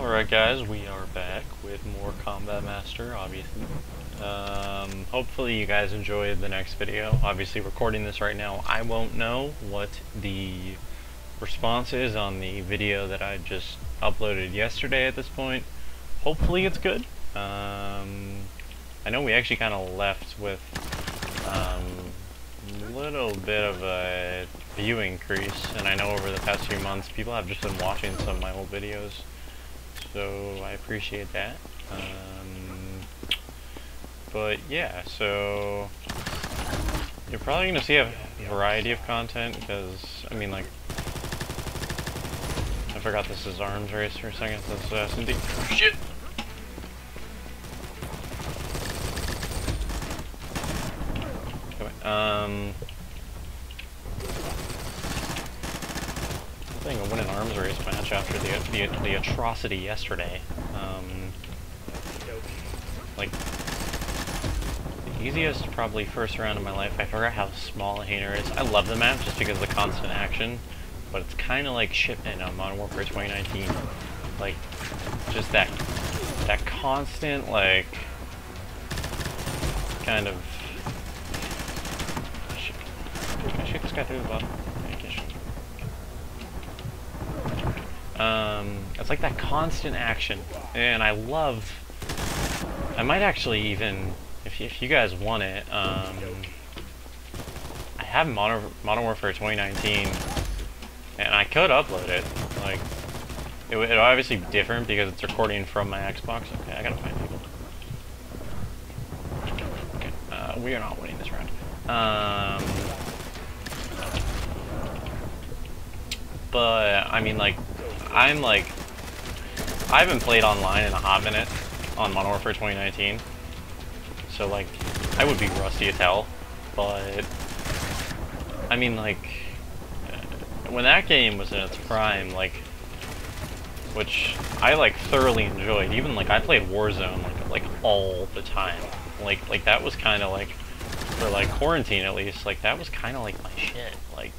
Alright guys, we are back with more Combat Master, obviously. Um, hopefully you guys enjoyed the next video. Obviously recording this right now, I won't know what the response is on the video that I just uploaded yesterday at this point. Hopefully it's good. Um, I know we actually kind of left with um, a little bit of a view increase, and I know over the past few months people have just been watching some of my old videos so I appreciate that. Um, but yeah, so you're probably going to see a variety of content because, I mean, like, I forgot this is arms race for a second. That's uh. Oh, shit! Um, I I win an arms race match after the the, the atrocity yesterday. Um, like the easiest probably first round of my life. I forgot how small Hainer is. I love the map just because of the constant action, but it's kind of like Shipment on Modern Warfare 2019. Like just that that constant like kind of. Can I shoot this guy through the bottom? Um, it's like that constant action, and I love. I might actually even, if you, if you guys want it, um, I have Modern Modern Warfare 2019, and I could upload it. Like, it would obviously be different because it's recording from my Xbox. Okay, I gotta find people. Okay, uh, we are not winning this round. Um, but I mean, like, I'm like, I haven't played online in a hot minute on Modern Warfare 2019, so like, I would be rusty as hell, but, I mean like, uh, when that game was in its prime, like, which I like thoroughly enjoyed, even like I played Warzone like, like all the time, like, like that was kind of like, for like quarantine at least, like that was kind of like my shit, like,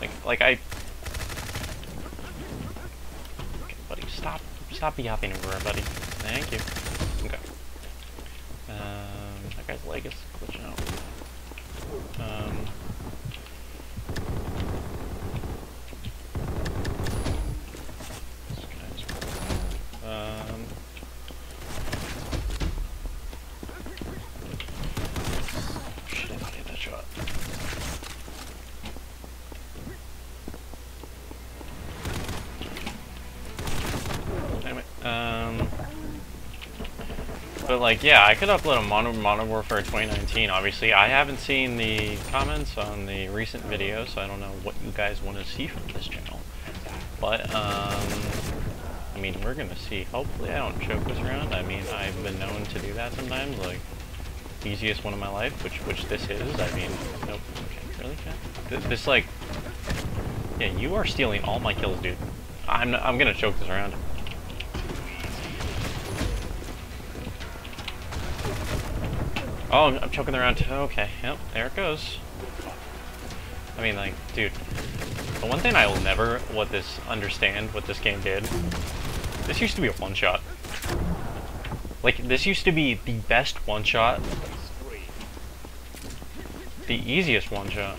like, like I Stop yapping over buddy. Thank you. Okay. Um, that guy's leg is glitching out. Um, But like, yeah, I could upload a Modern, Modern Warfare 2019, obviously. I haven't seen the comments on the recent videos, so I don't know what you guys want to see from this channel. But, um, I mean, we're gonna see. Hopefully I don't choke this around. I mean, I've been known to do that sometimes, like, easiest one of my life, which which this is. I mean, nope. Okay, really? This, this, like, yeah, you are stealing all my kills, dude. I'm, I'm gonna choke this around. Oh, I'm choking around. Okay, yep, there it goes. I mean, like, dude, the one thing I will never what this understand what this game did. This used to be a one shot. Like, this used to be the best one shot. The easiest one shot.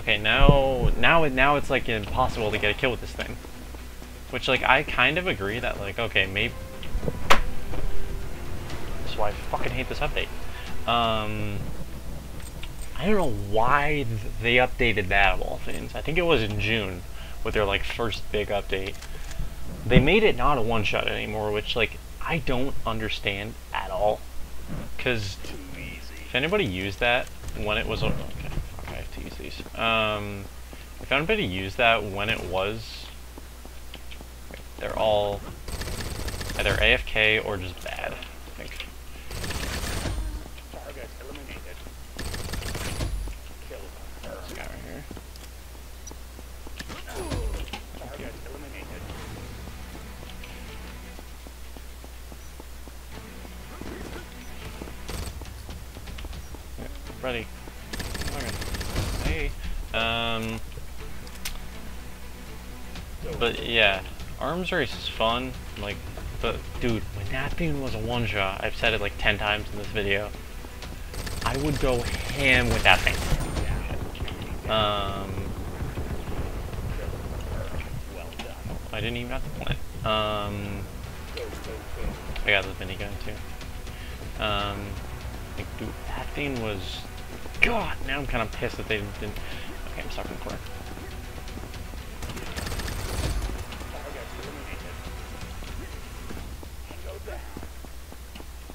Okay, now, now, now it's like impossible to get a kill with this thing. Which, like, I kind of agree that, like, okay, maybe why I fucking hate this update. Um, I don't know why they updated that of all things. I think it was in June with their like first big update. They made it not a one shot anymore, which like I don't understand at all. Cause if anybody used that when it was okay, fuck, I have to use these. Um, if anybody used that when it was, they're all either AFK or just bad. Buddy. Okay. Hey. Um. But yeah, arms race is fun. Like, but dude, when that thing was a one shot, I've said it like ten times in this video. I would go ham with that thing. Um, I didn't even have to plant. Um, I got this minigun too. Um, like, dude, that thing was. God, now I'm kind of pissed that they didn't. Okay, I'm stuck in the corner.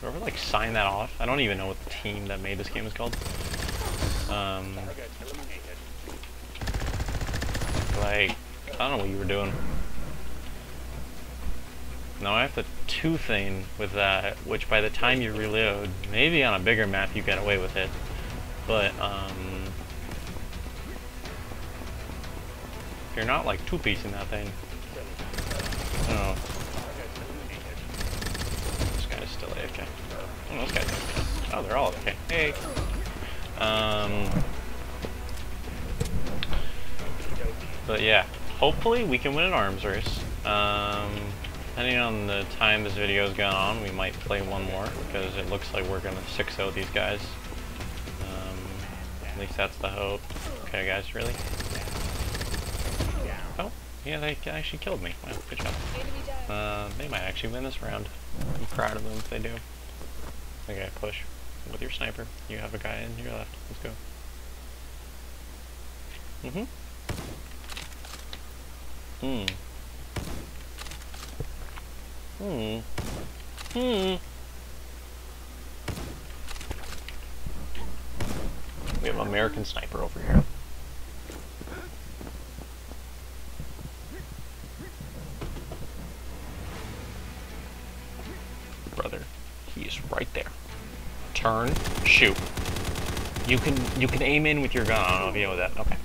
Whoever like signed that off, I don't even know what the team that made this game is called. Um, like, I don't know what you were doing. Now I have the two thing with that, which by the time you reload, maybe on a bigger map you get away with it, but um, you're not like two-piecing that thing, know. This guy's still AFK. Oh, those guys AFK. Oh, they're all AFK. Hey. Um, but yeah, hopefully we can win an arms race. Um, depending on the time this video's gone on, we might play one more, because it looks like we're going to 6-0 these guys. Least that's the hope. Okay, guys, really? Oh, yeah, they actually killed me. Good job. Uh, they might actually win this round. I'm proud of them if they do. Okay, push. With your sniper. You have a guy in your left. Let's go. Mm-hmm. Hmm. Hmm. Hmm. We have an American Sniper over here. Brother, he is right there. Turn, shoot. You can you can aim in with your gun. I don't know if you know that. Okay.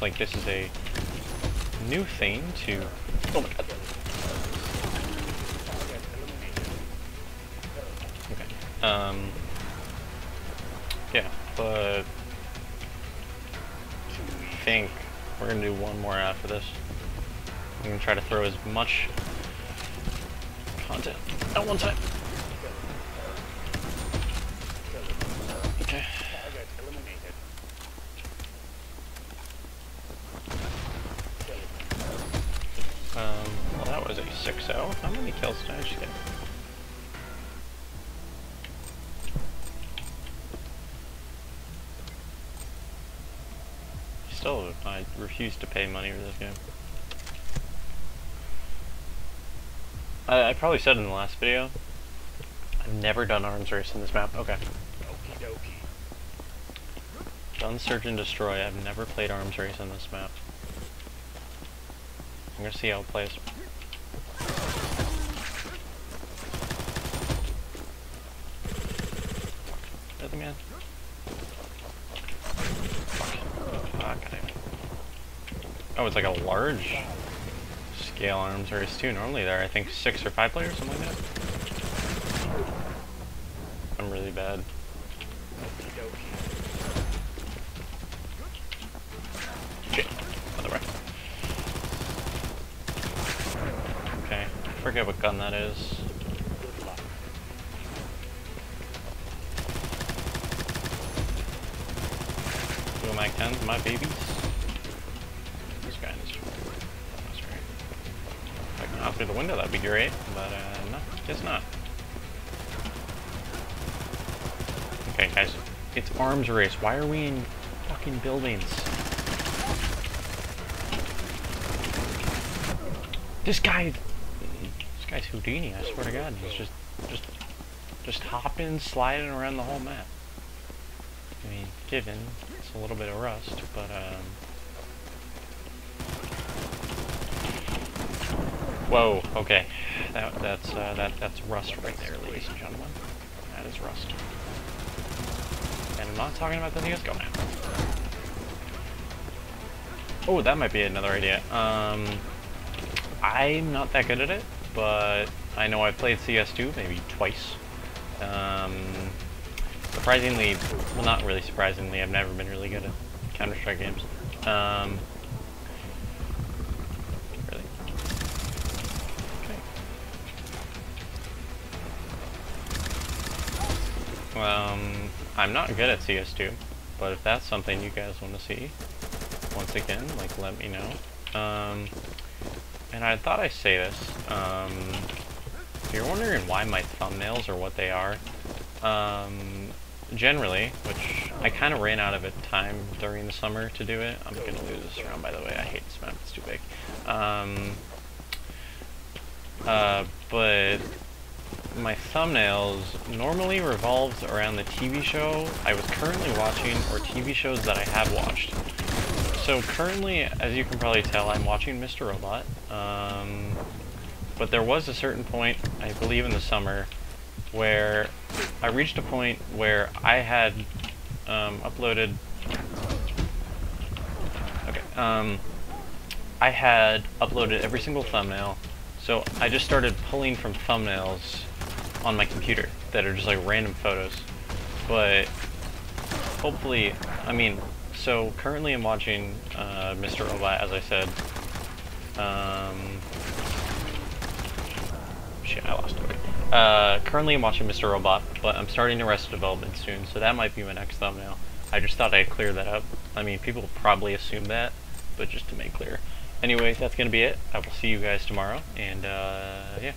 Looks like this is a new thing to... Oh my god. Okay. Um... Yeah, but... I think we're gonna do one more after this. I'm gonna try to throw as much content at one time. Was a 6-0. How many kills did I actually get? Still, I refuse to pay money for this game. I, I probably said in the last video, I've never done arms race in this map. Okay. Done search and destroy. I've never played arms race in this map. I'm gonna see how it plays. Man. Oh, it's like a large scale arms race too. Normally there I think, six or five players, something like that. I'm really bad. Way. Okay. I forget what gun that is. Mag 10s, my babies. This guy is right. If I can hop through the window, that'd be great, but uh, no, guess not. Okay, guys, it's arms race. Why are we in fucking buildings? This guy, this guy's Houdini. I swear to God, he's just, just, just hopping, sliding around the whole map. I mean, given it's a little bit of rust, but um. Whoa. Okay, that that's uh, that that's rust right there, ladies and gentlemen. That is rust. And I'm not talking about the CS:GO now. Oh, that might be another idea. Um, I'm not that good at it, but I know I've played CS2 maybe twice. Um, surprisingly, well not really surprisingly, I've never been really good at Counter-Strike games. Um, really. Okay. Um, I'm not good at CS2, but if that's something you guys want to see, once again, like let me know. Um, and I thought I'd say this, um, if you're wondering why my thumbnails are what they are, um, generally, which I kind of ran out of time during the summer to do it. I'm going to lose this round, by the way. I hate this map. It's too big. Um, uh, but my thumbnails normally revolves around the TV show I was currently watching or TV shows that I have watched. So currently, as you can probably tell, I'm watching Mr. Robot. Um, but there was a certain point, I believe in the summer, where I reached a point where I had um, uploaded. Okay. Um, I had uploaded every single thumbnail, so I just started pulling from thumbnails on my computer that are just like random photos. But hopefully, I mean, so currently I'm watching uh, Mr. Robot, as I said. Um, shit, I lost it. Uh, currently I'm watching Mr. Robot, but I'm starting Arrested Development soon, so that might be my next thumbnail. I just thought I'd clear that up. I mean, people probably assume that, but just to make clear. Anyway, that's going to be it. I will see you guys tomorrow, and uh, yeah.